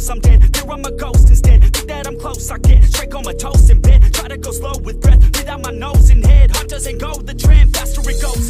Knows I'm dead. Fear I'm a ghost instead. Think that I'm close, I get straight comatose in bed. Try to go slow with breath, without my nose and head. Heart doesn't go the trend, faster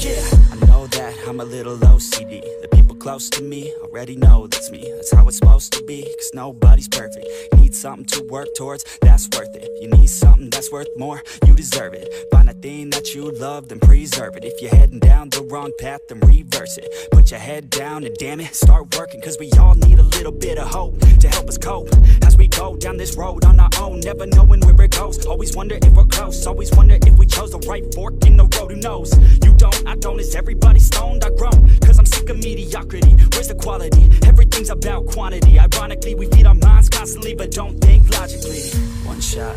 Yeah, I know that I'm a little OCD. The people close to me already know that's me. That's how it's supposed to be, cause nobody's perfect. Need something to work towards, that's worth it. You need something worth more, you deserve it. Find a thing that you love, then preserve it. If you're heading down the wrong path, then reverse it. Put your head down and damn it, start working. Cause we all need a little bit of hope to help us cope. As we go down this road on our own, never knowing where it goes. Always wonder if we're close, always wonder if we chose the right fork in the road. Who knows? You don't, I don't, is everybody stoned? I grown, cause I'm sick of mediocrity. Where's the quality? Everything's about quantity. Ironically, we feed our minds constantly, but don't think logically. One shot,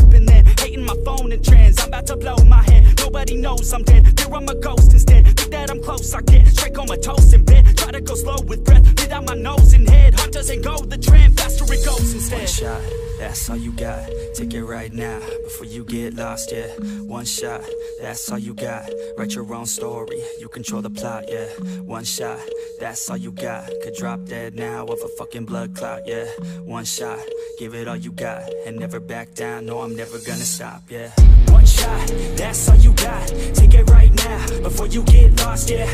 I'm dead. I'm a ghost instead. Think that I'm close, I get straight comatose in bed. Try to go slow with breath, without my nose and head. Heart doesn't go the trend, faster it goes instead. One shot, that's all you got. Take it right now before you get lost, yeah. One shot, that's all you got. Write your own story, you control the plot, yeah. One shot, that's all you got. Could drop dead now of a fucking blood clot, yeah. One shot, give it all you got and never back down. No, I'm never gonna stop, yeah. One shot, that's all you got. Take it right now. Before you get lost, yeah.